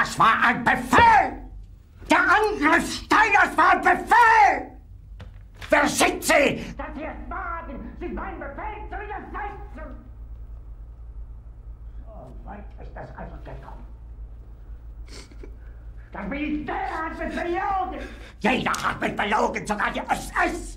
Das war ein Befehl! Der Angriff Steiners war ein Befehl! Wer schickt Sie? Dass Sie es wagen, sich mein Befehl zu widersetzen! So weit ist das also gekommen. Das Militär hat mich belogen! Jeder hat mich belogen, sogar die SS!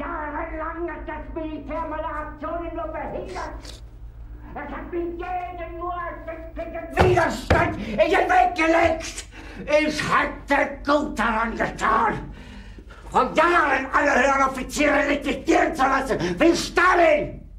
Jahrelang hat das Militär meine Aktionen nur behindert! Es hat mir jeden nur ersichtlichen Widerstand in den Weg gelegt! Ich hätte gut daran getan, von Jahren alle höheren Offiziere liquidieren zu lassen, wie Stalin!